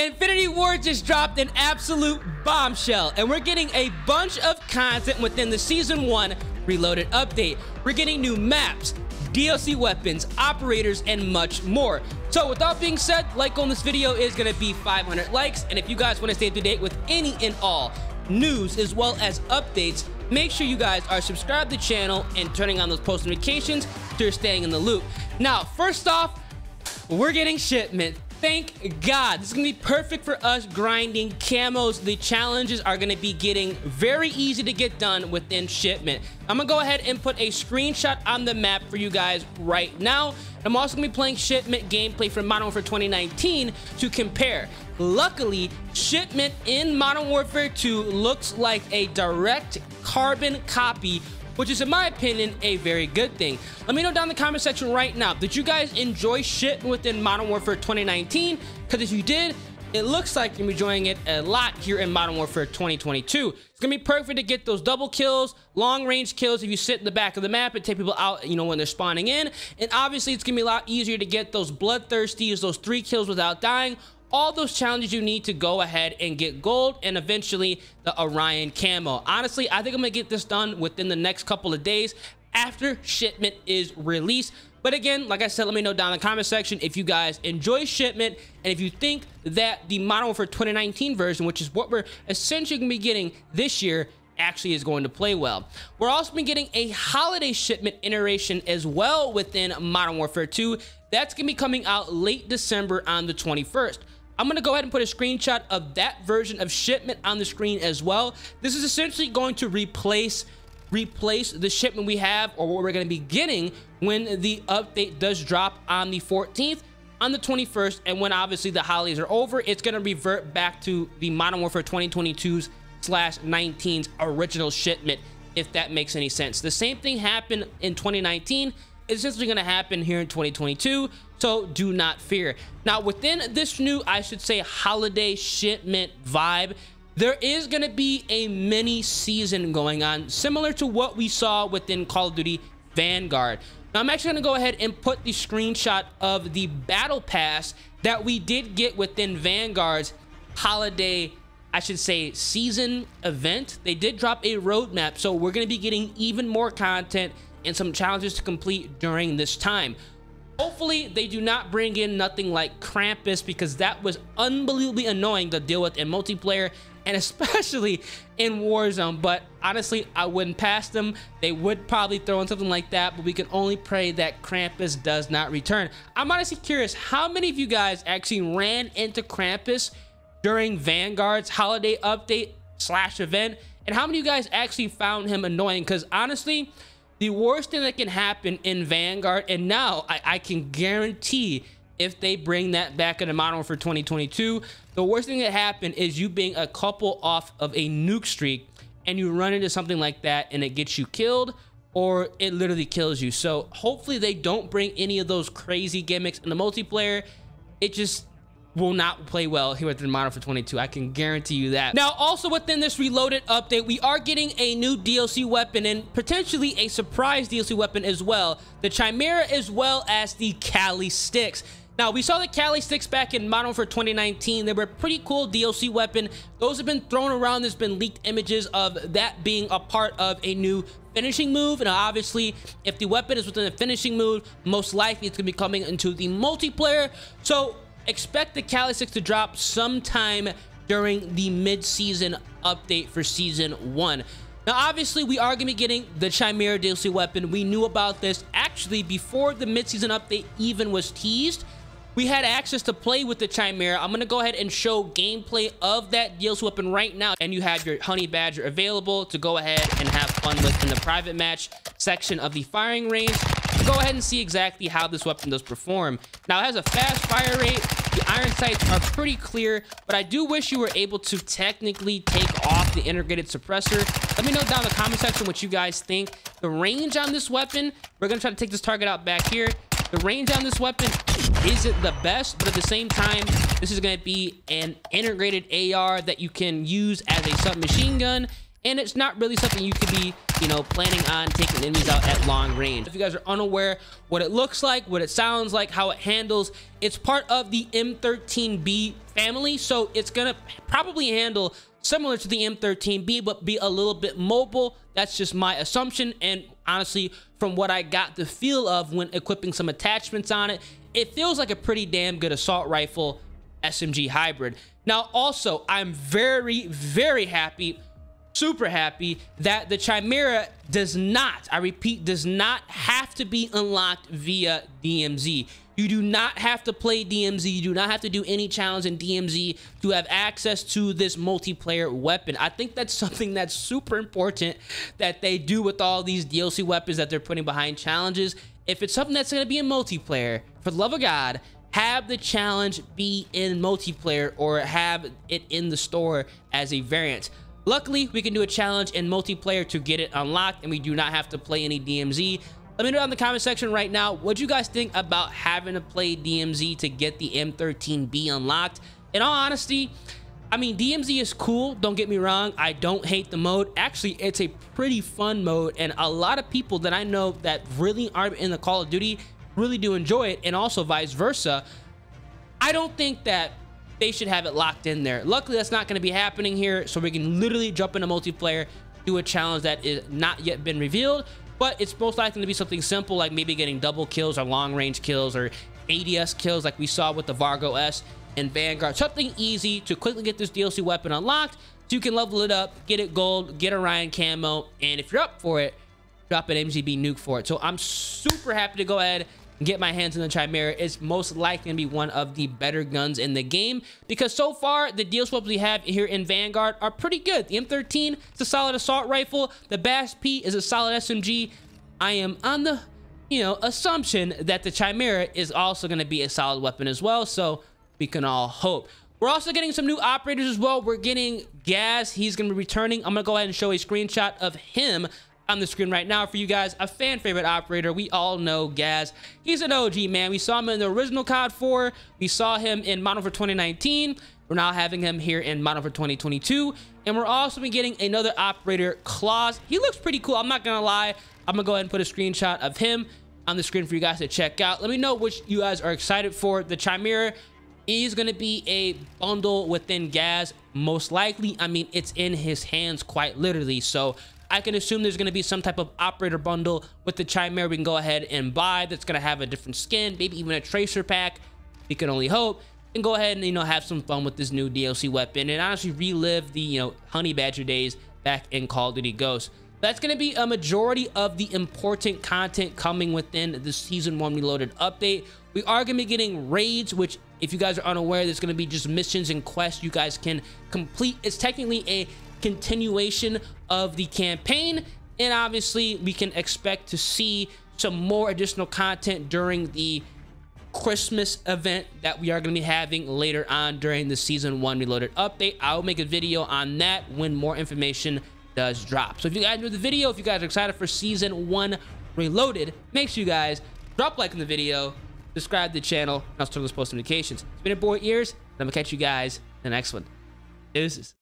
Infinity Ward just dropped an absolute bombshell, and we're getting a bunch of content within the Season 1 Reloaded update. We're getting new maps, DLC weapons, operators, and much more. So with that being said, like on this video is going to be 500 likes, and if you guys want to stay up to date with any and all news as well as updates, make sure you guys are subscribed to the channel and turning on those post notifications so you're staying in the loop. Now, first off, we're getting shipment Thank God. This is going to be perfect for us grinding camos. The challenges are going to be getting very easy to get done within shipment. I'm going to go ahead and put a screenshot on the map for you guys right now. I'm also going to be playing shipment gameplay from Modern Warfare 2019 to compare. Luckily, shipment in Modern Warfare 2 looks like a direct carbon copy which is in my opinion a very good thing. Let me know down in the comment section right now, did you guys enjoy shit within Modern Warfare 2019? Because if you did, it looks like you're enjoying it a lot here in Modern Warfare 2022. It's gonna be perfect to get those double kills, long range kills if you sit in the back of the map and take people out, you know, when they're spawning in. And obviously, it's gonna be a lot easier to get those bloodthirsties, those three kills without dying all those challenges you need to go ahead and get gold and eventually the Orion camo. Honestly, I think I'm gonna get this done within the next couple of days after shipment is released. But again, like I said, let me know down in the comment section if you guys enjoy shipment and if you think that the Modern Warfare 2019 version, which is what we're essentially gonna be getting this year, actually is going to play well. We're also been getting a holiday shipment iteration as well within Modern Warfare 2. That's to be coming out late December on the 21st. I'm going to go ahead and put a screenshot of that version of shipment on the screen as well. This is essentially going to replace replace the shipment we have or what we're going to be getting when the update does drop on the 14th on the 21st and when obviously the holidays are over it's going to revert back to the modern warfare 2022's slash 19's original shipment if that makes any sense the same thing happened in 2019 it's essentially going to happen here in 2022 so do not fear. Now, within this new, I should say, holiday shipment vibe, there is going to be a mini season going on, similar to what we saw within Call of Duty Vanguard. Now, I'm actually going to go ahead and put the screenshot of the Battle Pass that we did get within Vanguard's holiday, I should say, season event. They did drop a roadmap, so we're going to be getting even more content and some challenges to complete during this time. Hopefully, they do not bring in nothing like Krampus because that was unbelievably annoying to deal with in multiplayer and especially in Warzone. But honestly, I wouldn't pass them. They would probably throw in something like that, but we can only pray that Krampus does not return. I'm honestly curious, how many of you guys actually ran into Krampus during Vanguard's holiday update slash event? And how many of you guys actually found him annoying? Because honestly, the worst thing that can happen in Vanguard, and now I, I can guarantee if they bring that back in the Modern Warfare 2022, the worst thing that happened is you being a couple off of a nuke streak and you run into something like that and it gets you killed or it literally kills you. So hopefully they don't bring any of those crazy gimmicks in the multiplayer. It just will not play well here with the Modern Warfare 22. I can guarantee you that. Now, also within this Reloaded update, we are getting a new DLC weapon and potentially a surprise DLC weapon as well. The Chimera as well as the Kali Sticks. Now, we saw the Kali Sticks back in Modern Warfare 2019. They were a pretty cool DLC weapon. Those have been thrown around. There's been leaked images of that being a part of a new finishing move. And obviously, if the weapon is within a finishing move, most likely it's going to be coming into the multiplayer. So expect the Kali Sticks to drop sometime during the mid-season update for Season 1. Now, obviously, we are going to be getting the Chimera DLC weapon. We knew about this actually before the mid-season update even was teased. We had access to play with the Chimera. I'm going to go ahead and show gameplay of that DLC weapon right now. And you have your Honey Badger available to go ahead and have fun with in the private match section of the firing range go ahead and see exactly how this weapon does perform. Now, it has a fast fire rate. The iron sights are pretty clear, but I do wish you were able to technically take off the integrated suppressor. Let me know down in the comment section what you guys think. The range on this weapon, we're going to try to take this target out back here. The range on this weapon isn't the best, but at the same time, this is going to be an integrated AR that you can use as a submachine gun and it's not really something you could be, you know, planning on taking enemies out at long range. If you guys are unaware what it looks like, what it sounds like, how it handles, it's part of the M13B family, so it's gonna probably handle similar to the M13B, but be a little bit mobile. That's just my assumption, and honestly, from what I got the feel of when equipping some attachments on it, it feels like a pretty damn good assault rifle SMG hybrid. Now, also, I'm very, very happy super happy that the Chimera does not, I repeat, does not have to be unlocked via DMZ. You do not have to play DMZ. You do not have to do any challenge in DMZ to have access to this multiplayer weapon. I think that's something that's super important that they do with all these DLC weapons that they're putting behind challenges. If it's something that's going to be in multiplayer, for the love of God, have the challenge be in multiplayer or have it in the store as a variant. Luckily, we can do a challenge in multiplayer to get it unlocked, and we do not have to play any DMZ. Let me know in the comment section right now, what you guys think about having to play DMZ to get the M13B unlocked? In all honesty, I mean, DMZ is cool, don't get me wrong. I don't hate the mode. Actually, it's a pretty fun mode, and a lot of people that I know that really aren't in the Call of Duty really do enjoy it, and also vice versa. I don't think that they should have it locked in there. Luckily, that's not going to be happening here, so we can literally jump into multiplayer, do a challenge that is not yet been revealed, but it's most likely to be something simple, like maybe getting double kills or long-range kills or ADS kills like we saw with the Vargo S and Vanguard. Something easy to quickly get this DLC weapon unlocked so you can level it up, get it gold, get Orion camo, and if you're up for it, drop an MGB nuke for it. So I'm super happy to go ahead get my hands on the Chimera, it's most likely going to be one of the better guns in the game because so far the deal swaps we have here in Vanguard are pretty good. The M13 is a solid assault rifle. The BAS-P is a solid SMG. I am on the, you know, assumption that the Chimera is also going to be a solid weapon as well. So we can all hope. We're also getting some new operators as well. We're getting Gaz. He's going to be returning. I'm going to go ahead and show a screenshot of him on the screen right now for you guys. A fan favorite operator. We all know Gaz. He's an OG, man. We saw him in the original COD 4. We saw him in Modern Warfare 2019. We're now having him here in Modern Warfare 2022. And we're also been getting another operator, Claus. He looks pretty cool. I'm not going to lie. I'm going to go ahead and put a screenshot of him on the screen for you guys to check out. Let me know which you guys are excited for. The Chimera is going to be a bundle within Gaz, most likely. I mean, it's in his hands quite literally. So I can assume there's going to be some type of operator bundle with the Chimera we can go ahead and buy that's going to have a different skin, maybe even a tracer pack. We can only hope. And go ahead and, you know, have some fun with this new DLC weapon and honestly relive the, you know, Honey Badger days back in Call of Duty Ghosts. That's going to be a majority of the important content coming within the Season 1 Reloaded update. We are going to be getting raids, which if you guys are unaware, there's going to be just missions and quests you guys can complete. It's technically a continuation of the campaign. And obviously, we can expect to see some more additional content during the Christmas event that we are going to be having later on during the Season 1 Reloaded update. I will make a video on that when more information does drop. So if you guys enjoyed the video, if you guys are excited for Season 1 Reloaded, make sure you guys drop like in the video, subscribe to the channel, and also turn those post notifications. It's been a boy ears, and I'm going to catch you guys in the next one. Deuces.